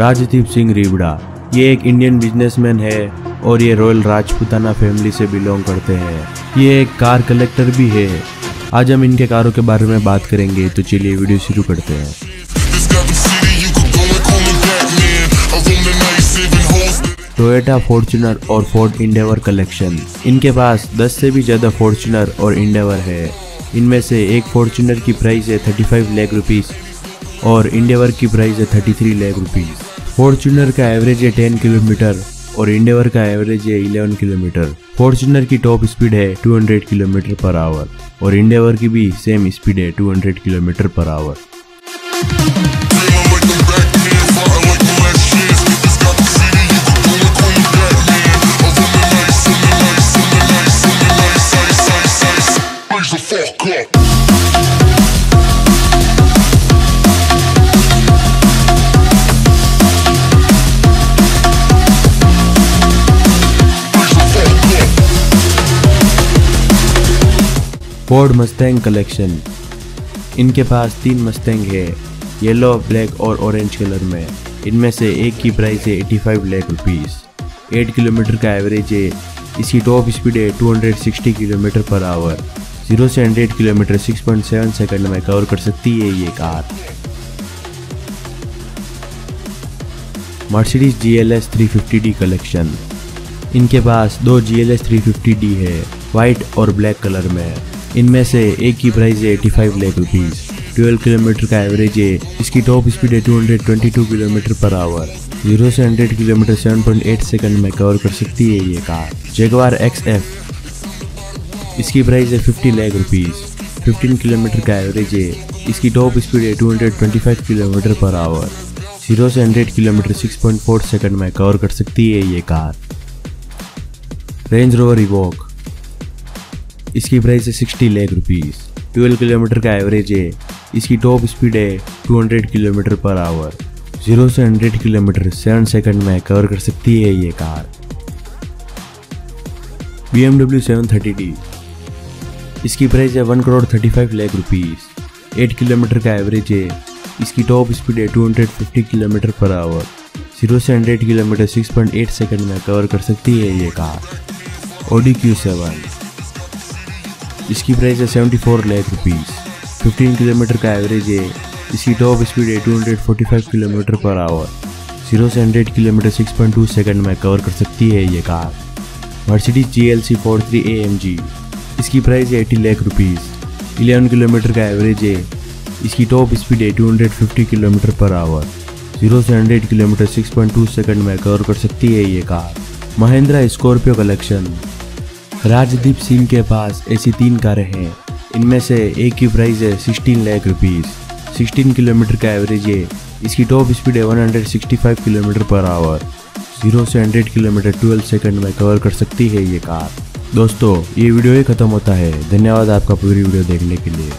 राजदीप सिंह रिबड़ा ये एक Indian businessman है और ये रॉयल राजपुताना फैमिली से बिलोंग करते हैं। ये एक कार कलेक्टर भी है। आज हम इनके कारों के बारे में बात करेंगे तो चलिए वीडियो शुरू करते हैं. टोयोटा फॉर्च्यूनर और फोर्ड इंडेवर कलेक्शन इनके पास 10 से भी ज़्यादा फॉर्च्यूनर और इंडेवर है। इनमें से एक फॉर्च्यूनर की प्राइस है 35 लाख रुपीस और इंडेवर की प्राइस है 33 लाख रुपीस फॉर्च्यूनर का एवरेज है 10 किलोमीटर और इंडेवर का एवरेज है 11 किलोमीटर फॉर्च्यूनर की टॉप स्पीड है 200 किलोमीटर पर आवर और इंडेवर की भी सेम स्पीड है 200 kilometre per hour Feeling Ford Mustang collection इनके पास तीन मस्टैंग है येलो ब्लैक और ऑरेंज कलर में। इनमें से एक की प्राइस है 85 लाख रुपीस 8 किलोमीटर का एवरेज है, इसकी टॉप स्पीड है 260 किलोमीटर पर आवर ज़ीरो से 100 किलोमीटर 6.7 सेकंड में कवर कर सकती है ये car. Mercedes G L S three fifty D collection इनके पास दो G L S three fifty D है वाइट और ब्लैक कलर में। इनमें से एक की प्राइस है 85 लाख रुपीस 12 किलोमीटर का एवरेज है. इसकी टॉप स्पीड है 222 किलोमीटर पर आवर ज़ीरो से 100 किलोमीटर 7.8 सेकंड में कवर कर सकती है ये कार जेगवार एक्स एफ़ इसकी प्राइस है 50 लाख रुपीस 15 किलोमीटर का एवरेज है. इसकी टॉप स्पीड है 225 किलोमीटर पर आवर ज़ीरो से 100 किलोमीटर 6.4 सेकंड में कवर कर सकती है ये कार रेंज रोवर इवोक इसकी प्राइस है 60 लाख रुपीज़ ट्वेल्व किलोमीटर का एवरेज है. इसकी टॉप स्पीड है 200 किलोमीटर पर आवर ज़ीरो से 100 किलोमीटर सेवन सेकंड में कवर कर सकती है ये car B M W seven thirty D इसकी प्राइस है one crore thirty five lakh rupees eight kilometre का एवरेज है. इसकी टॉप स्पीड है 250 किलोमीटर पर आवर ज़ीरो से 100 किलोमीटर 6.8 सेकंड में कवर कर सकती है ये कार ओडी क्यू सेवन इसकी प्राइस है 74 लाख रुपीज़ फिफ्टीन किलोमीटर का एवरेज है. इसकी टॉप स्पीड है 245 किलोमीटर पर आवर ज़ीरो से 100 kilometre six point two second में कवर कर सकती है ये car Mercedes G L C four three A M G इसकी प्राइस है एटी लाख रुपीज़ 11 किलोमीटर का एवरेज है. इसकी टॉप स्पीड है 250 किलोमीटर पर आवर ज़ीरो से 100 kilometre six point two second में कवर कर सकती है ये car Mahindra Scorpio collection Rajdeep Singh के पास ऐसी तीन कारें हैं। इनमें से एक की प्राइस है 16 लाख रुपीज़ सिक्सटीन किलोमीटर का एवरेज है। इसकी टॉप स्पीड है 165 किलोमीटर पर आवर ज़ीरो से 100 किलोमीटर 12 सेकंड में कवर कर सकती है ये कार दोस्तों, ये वीडियो ही खत्म होता है। धन्यवाद आपका पूरी वीडियो देखने के लिए।